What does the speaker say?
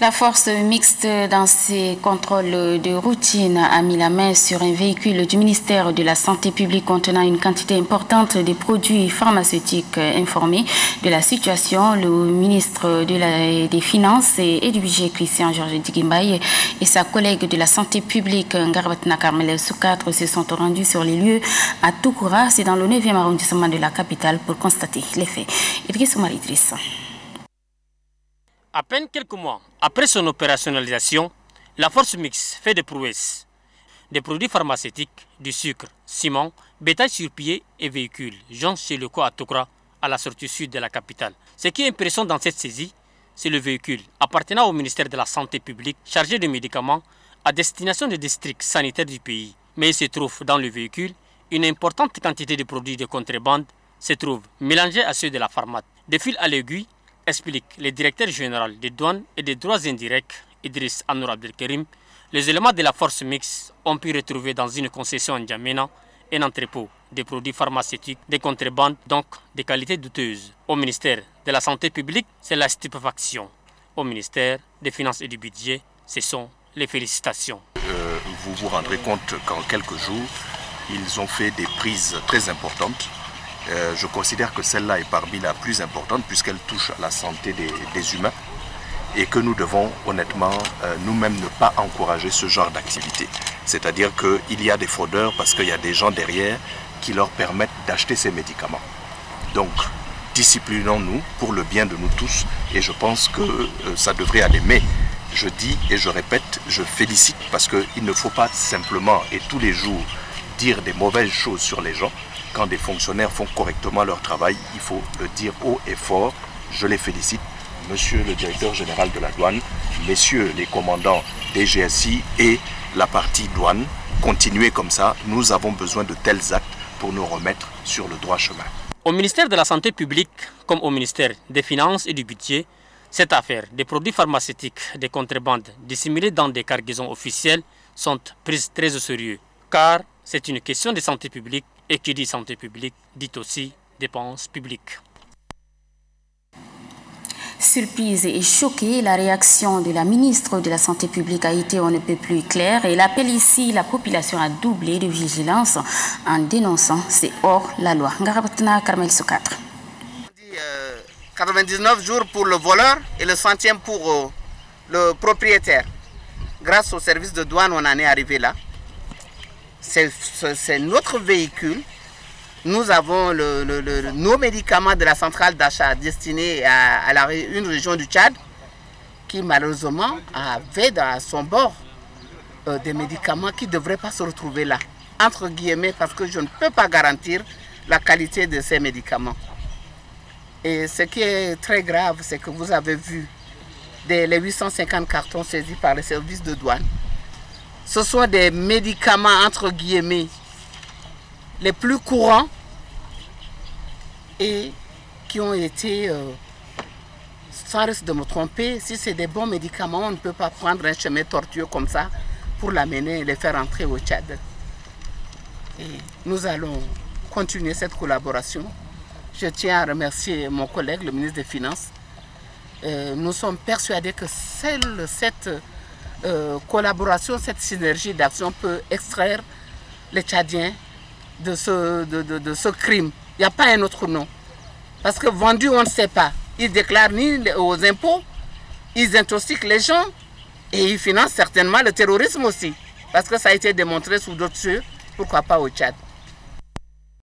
La force mixte dans ses contrôles de routine a mis la main sur un véhicule du ministère de la Santé publique contenant une quantité importante de produits pharmaceutiques informés de la situation. Le ministre des Finances et, du Budget, Christian Georges Digimbaye, et sa collègue de la Santé publique, Ngarbatna Carmel Soukatre, se sont rendus sur les lieux à Toukoura, c'est dans le 9e arrondissement de la capitale, pour constater les faits. Idriss Idriss. À peine quelques mois après son opérationnalisation, la force mixte fait des prouesses. Des produits pharmaceutiques, du sucre, ciment, bétail sur pied et véhicules, Jean chez le à Tokra, à la sortie sud de la capitale. Ce qui est impressionnant dans cette saisie, c'est le véhicule appartenant au ministère de la Santé publique chargé de médicaments à destination des districts sanitaires du pays. Mais il se trouve dans le véhicule une importante quantité de produits de contrebande se trouve mélangés à ceux de la pharmacie. De fil à l'aiguille, explique le directeur général des douanes et des droits indirects, Idriss Anour Abdelkerim, les éléments de la force mixte ont pu retrouver dans une concession en Djamena un entrepôt de produits pharmaceutiques, des contrebandes, donc de qualité douteuse. Au ministère de la Santé publique, c'est la stupéfaction. Au ministère des Finances et du Budget, ce sont les félicitations. Vous vous rendrez compte qu'en quelques jours, ils ont fait des prises très importantes euh, je considère que celle-là est parmi la plus importante puisqu'elle touche à la santé des, humains et que nous devons honnêtement euh, nous-mêmes ne pas encourager ce genre d'activité. C'est-à-dire qu'il y a des fraudeurs parce qu'il y a des gens derrière qui leur permettent d'acheter ces médicaments. Donc, disciplinons-nous pour le bien de nous tous et je pense que euh, ça devrait aller. Mais je dis et je répète, je félicite parce qu'il ne faut pas simplement et tous les jours dire des mauvaises choses sur les gens quand des fonctionnaires font correctement leur travail, il faut le dire haut et fort. Je les félicite, monsieur le directeur général de la douane, messieurs les commandants des GSI et la partie douane. Continuez comme ça, nous avons besoin de tels actes pour nous remettre sur le droit chemin. Au ministère de la Santé publique, comme au ministère des Finances et du Budget, cette affaire des produits pharmaceutiques, des contrebandes dissimulés dans des cargaisons officielles sont prises très au sérieux, car c'est une question de santé publique et qui dit santé publique dit aussi dépenses publiques. Surprise et choquée, la réaction de la ministre de la Santé publique a été on ne peut plus claire et l'appel ici la population à doubler de vigilance en dénonçant c'est hors la loi. Ngarabatna Carmel 99 jours pour le voleur et le centième pour euh, le propriétaire. Grâce au service de douane, on en est arrivé là c'est notre véhicule. Nous avons nos médicaments de la centrale d'achat destinés à, la, une région du Tchad qui malheureusement avait dans son bord euh, des médicaments qui ne devraient pas se retrouver là. Entre guillemets, parce que je ne peux pas garantir la qualité de ces médicaments. Et ce qui est très grave, c'est que vous avez vu les 850 cartons saisis par les services de douane ce sont des médicaments entre guillemets les plus courants et qui ont été, euh, sans risque de me tromper, si c'est des bons médicaments, on ne peut pas prendre un chemin tortueux comme ça pour l'amener et les faire entrer au Tchad. Et nous allons continuer cette collaboration. Je tiens à remercier mon collègue, le ministre des Finances. Euh, nous sommes persuadés que seule cette euh, collaboration, cette synergie d'action peut extraire les Tchadiens de ce, de, ce crime. Il n'y a pas un autre nom. Parce que vendu, on ne sait pas. Ils déclarent ni aux impôts, ils intoxiquent les gens et ils financent certainement le terrorisme aussi. Parce que ça a été démontré sous d'autres cieux, pourquoi pas au Tchad?